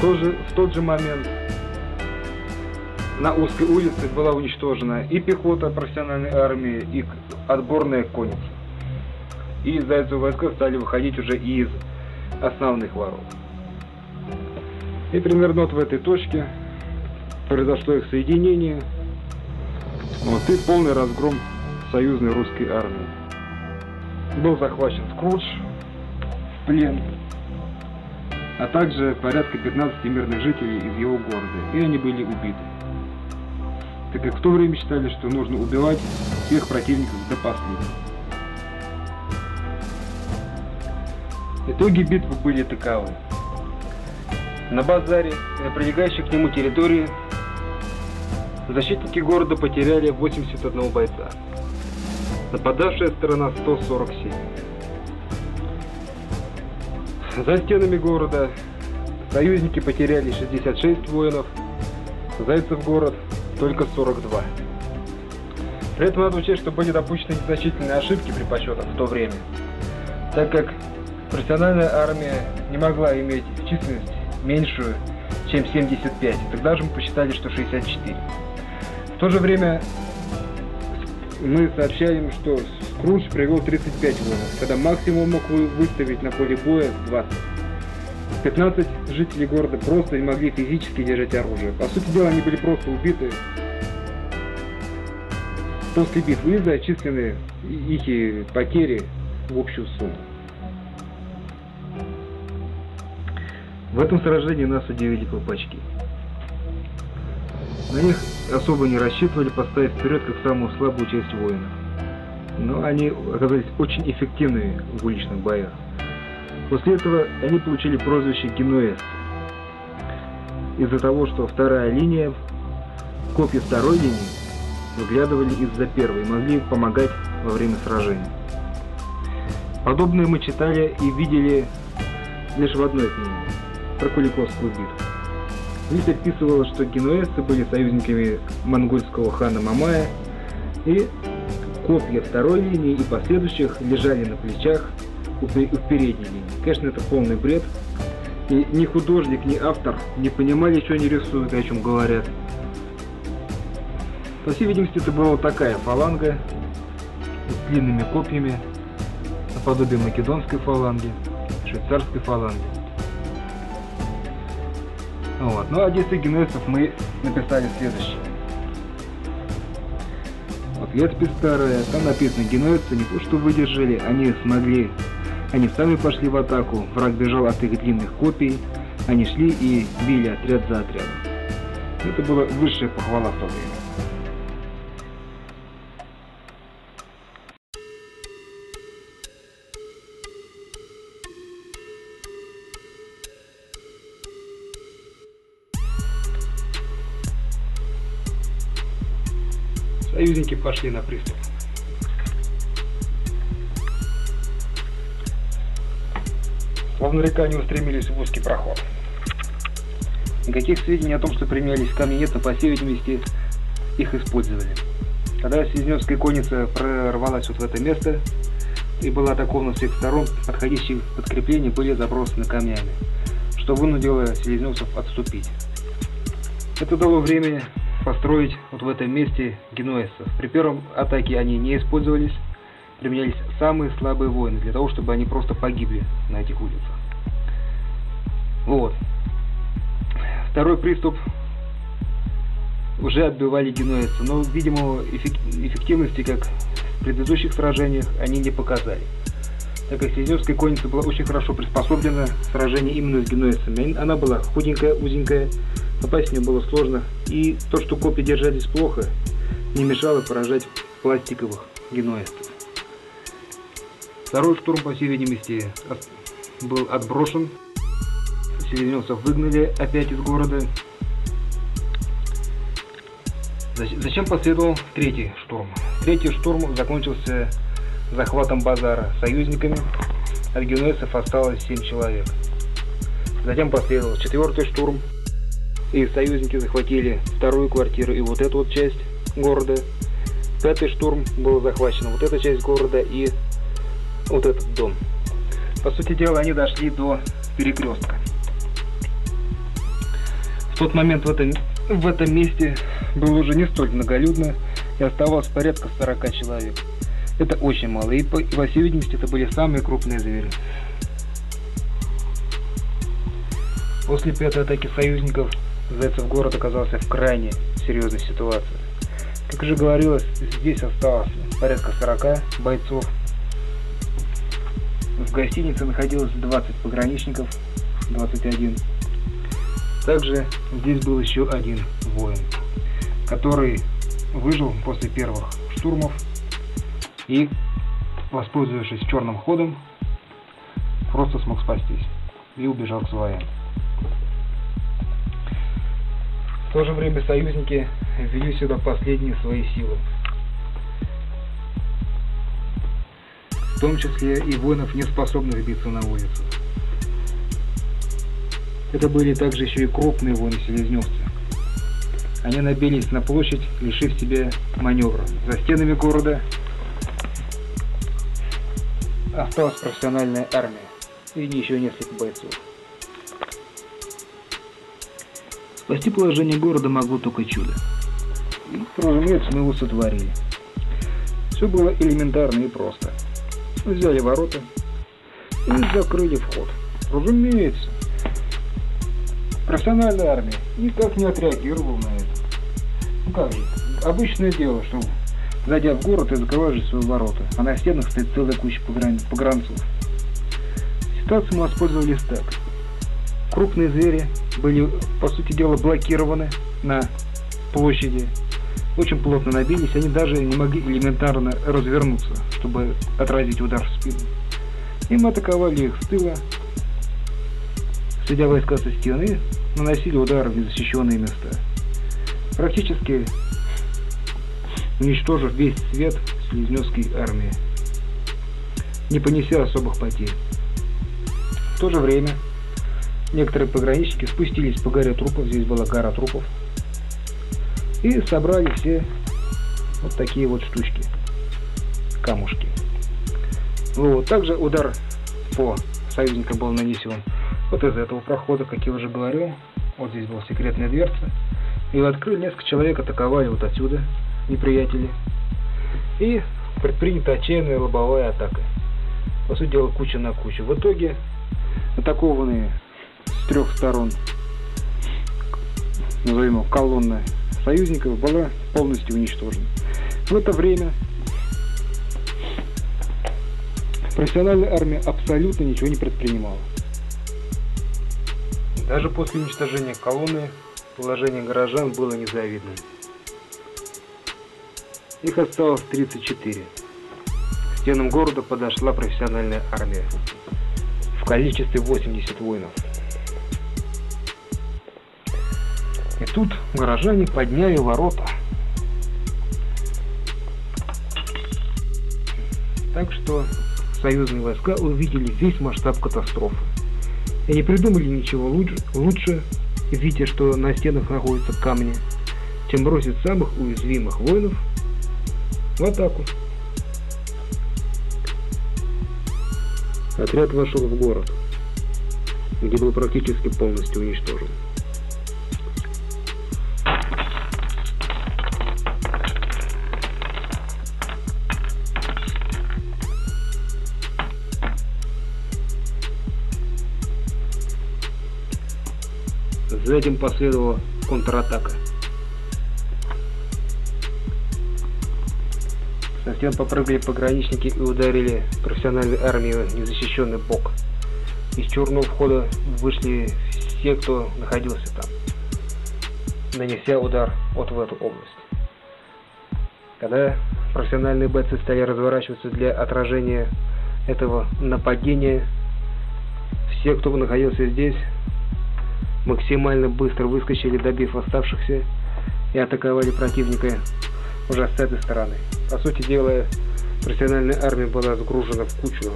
Тоже, в тот же момент на узкой улице была уничтожена и пехота профессиональной армии, и отборная конница. И зайцевые войска стали выходить уже из основных ворот. И примерно вот в этой точке произошло их соединение, вот, и полный разгром союзной русской армии. Был захвачен Скрудж в плен, а также порядка 15 мирных жителей из его города, и они были убиты. Так как в то время считали, что нужно убивать всех противников до последнего. Итоги битвы были таковы. На базаре и на прилегающей к нему территории Защитники города потеряли 81 бойца. Нападавшая сторона 147. За стенами города союзники потеряли 66 воинов, Зайцев город только 42. При этом надо учесть, что были допущены незначительные ошибки при подсчетах в то время, так как профессиональная армия не могла иметь численность меньшую, чем 75. Тогда же мы посчитали, что 64 то же время мы сообщаем, что Скрудж привел 35 воинов, когда максимум мог выставить на поле боя 20. 15 жителей города просто не могли физически держать оружие. По сути дела, они были просто убиты после битвы зачислены их потери в общую сумму. В этом сражении нас удивили колпачки. На них особо не рассчитывали, поставив вперед как самую слабую часть воинов. Но они оказались очень эффективными в уличных боях. После этого они получили прозвище генуэзцы. Из-за того, что вторая линия, копья второй линии выглядывали из-за первой и могли помогать во время сражения. Подобное мы читали и видели лишь в одной книге, про Куликовскую битву. Здесь описывалось, что генуэзцы были союзниками монгольского хана Мамая, и копья второй линии и последующих лежали на плечах у передней линии. Конечно, это полный бред, и ни художник, ни автор не понимали, что они рисуют и о чем говорят. По всей видимости, это была такая фаланга с длинными копьями, наподобие македонской фаланги, швейцарской фаланги. Вот. Ну а действия генуэзцев мы написали следующее. Вот летопись старая, там написано, генуэзцы не то что выдержали, они смогли, они сами пошли в атаку, враг бежал от их длинных копий, они шли и били отряд за отрядом. Это была высшая похвала в то время. Союзники пошли на приступ. Словно река устремились в узкий проход. Никаких сведений о том, что применялись камни нет, но по всей видимости их использовали. Когда Селезневская конница прорвалась вот в это место и была атакована с всех сторон, подходящие подкрепления были забросаны камнями, что вынудило селезневцев отступить. Это дало время построить вот в этом месте генуэзцев. При первом атаке они не использовались, применялись самые слабые воины, для того, чтобы они просто погибли на этих улицах. Вот. Второй приступ уже отбивали генуэзцы, но, видимо, эффективности, как в предыдущих сражениях, они не показали. Так как Селезневская конница была очень хорошо приспособлена к сражению именно с генуэзцами. Она была худенькая, узенькая, Попасть в нее было сложно, и то, что копии держались плохо, не мешало поражать пластиковых генуэзцев. Второй штурм, по всей видимости, был отброшен. Селезневцев выгнали опять из города. Зачем последовал третий штурм? Третий штурм закончился захватом базара союзниками. От генуэзцев осталось 7 человек. Затем последовал четвертый штурм и союзники захватили вторую квартиру и вот эту вот часть города. Пятый штурм был захвачен вот эта часть города и вот этот дом. По сути дела, они дошли до перекрестка. Тот момент в этом, в этом месте было уже не столь многолюдно и оставалось порядка 40 человек. Это очень мало, и по, и по всей видимости это были самые крупные звери. После пятой атаки союзников Зайцев город оказался в крайне серьезной ситуации. Как уже говорилось, здесь осталось порядка 40 бойцов. В гостинице находилось 20 пограничников, 21. Также здесь был еще один воин, который выжил после первых штурмов и, воспользовавшись черным ходом, просто смог спастись и убежал к своим. В то же время союзники ввели сюда последние свои силы. В том числе и воинов, не способных биться на улице. Это были также еще и крупные воины-селезневцы. Они набились на площадь, лишив себя маневра. За стенами города осталась профессиональная армия и еще несколько бойцов. Спасти положение города могло только чудо. И, разумеется, мы его сотворили. Все было элементарно и просто. Взяли ворота и закрыли вход. Разумеется. Профессиональная армия никак не отреагировала на это. Ну как же, обычное дело, что зайдя в город и закрываешь свои ворота, а на стенах стоит целая куча погран... погранцов. Ситуацию мы воспользовались так. Крупные звери были, по сути дела, блокированы на площади. Очень плотно набились, они даже не могли элементарно развернуться, чтобы отразить удар в спину. И мы атаковали их с тыла, сидя войска со стены, наносили удары в незащищенные места. Практически уничтожив весь свет Селезневской армии. не понеся особых потерь. В то же время некоторые пограничники спустились по горе трупов, здесь была гора трупов, и собрали все вот такие вот штучки, камушки. Вот. Также удар по союзникам был нанесен вот из этого прохода, как я уже говорил. Вот здесь была секретная дверца. И открыли несколько человек, атаковали вот отсюда неприятели. И предпринята отчаянная лобовая атака. По сути дела, куча на кучу. В итоге атакованные с трех сторон, назовем его колонна союзников, была полностью уничтожена. В это время профессиональная армия абсолютно ничего не предпринимала. Даже после уничтожения колонны положение горожан было незавидным. Их осталось 34. К стенам города подошла профессиональная армия в количестве 80 воинов. И тут горожане подняли ворота. Так что союзные войска увидели весь масштаб катастрофы. И не придумали ничего лучше, лучше видя, что на стенах находятся камни, чем бросить самых уязвимых воинов в атаку. Отряд вошел в город, где был практически полностью уничтожен. Этим последовала контратака. Со стен попрыгали пограничники и ударили профессиональную армию в незащищенный бок. Из черного входа вышли все, кто находился там, нанеся удар от в эту область. Когда профессиональные бойцы стали разворачиваться для отражения этого нападения, все, кто находился здесь, максимально быстро выскочили, добив оставшихся, и атаковали противника уже с этой стороны. По сути дела, профессиональная армия была сгружена в кучу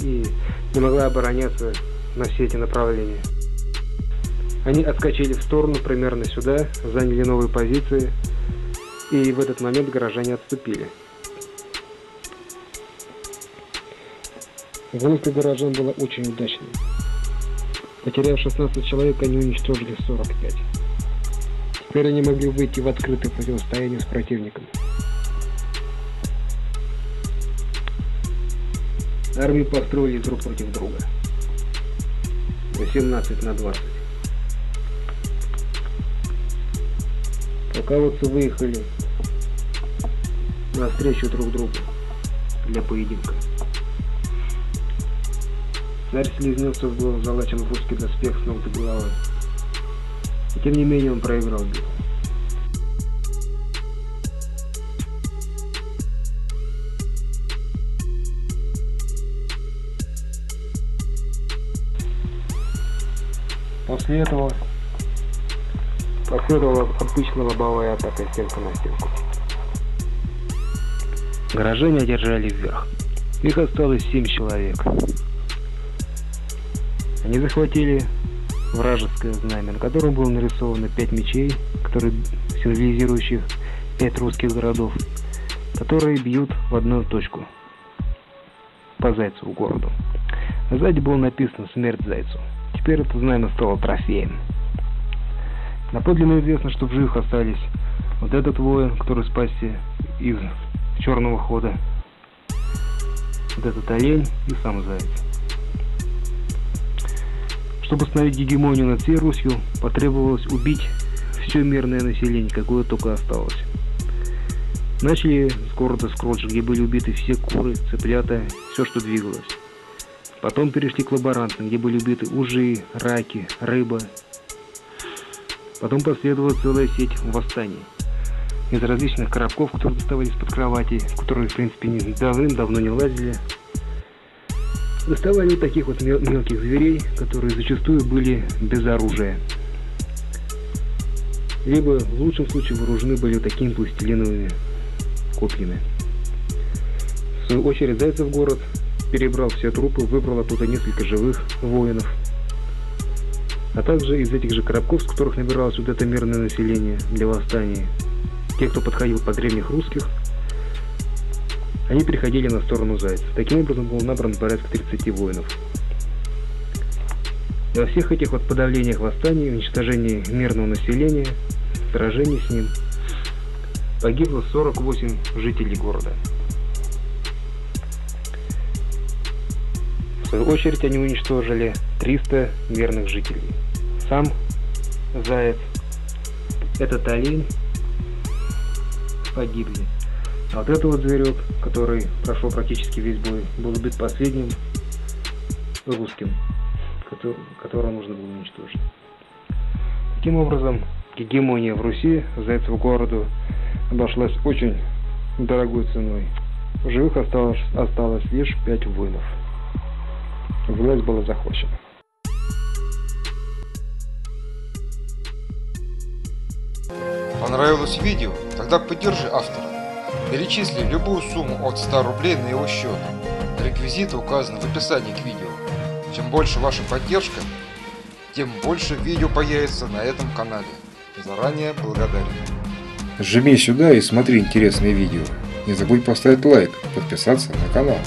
и не могла обороняться на все эти направления. Они отскочили в сторону примерно сюда, заняли новые позиции, и в этот момент горожане отступили. Гонка горожан была очень удачной. Потеряв 16 человек, они уничтожили 45. Теперь они могли выйти в открытое противостояние с противником. Армии построили друг против друга. 18 на 20. Полководцы выехали навстречу друг другу для поединка. Царь Слизнецов был залачен в русский доспех с ног до головы. И тем не менее он проиграл битву. После этого последовала обычная лобовая атака стенка на стенку. Горожане одержали вверх. Их осталось семь человек. Они захватили вражеское знамя, на котором было нарисовано пять мечей, которые символизирующих пять русских городов, которые бьют в одну точку по Зайцеву городу. А сзади было написано «Смерть Зайцу». Теперь это знамя стало трофеем. Наподлинно известно, что в живых остались вот этот воин, который спасся из черного хода, вот этот олень и сам заяц. Чтобы установить гегемонию над всей Русью, потребовалось убить все мирное население, какое только осталось. Начали с города Скротч, где были убиты все куры, цыплята, все, что двигалось. Потом перешли к лаборантам, где были убиты ужи, раки, рыба. Потом последовала целая сеть восстаний из различных коробков, которые доставались под кровати, в которые, в принципе, давным-давно не лазили. Доставали таких вот мел мелких зверей, которые зачастую были без оружия. Либо в лучшем случае вооружены были такими пластилиновыми копьями. В свою очередь Зайцев город перебрал все трупы, выбрал оттуда несколько живых воинов. А также из этих же коробков, с которых набиралось вот это мирное население для восстания, те, кто подходил под древних русских, они переходили на сторону зайцев. Таким образом был набран порядка 30 воинов. И во всех этих вот подавлениях восстаний, уничтожении мирного населения, сражений с ним, погибло 48 жителей города. В свою очередь они уничтожили 300 мирных жителей. Сам заяц, этот олень погибли. Вот этот вот зверек, который прошел практически весь бой, был убит последним русским, которого нужно было уничтожить. Таким образом, гегемония в Руси Зайцеву городу обошлась очень дорогой ценой. В живых осталось, осталось лишь пять воинов. Власть была захвачена. Понравилось видео? Тогда поддержи автора. Перечисли любую сумму от 100 рублей на его счет. Реквизиты указаны в описании к видео. Чем больше ваша поддержка, тем больше видео появится на этом канале. Заранее благодарен. Жми сюда и смотри интересные видео. Не забудь поставить лайк, подписаться на канал.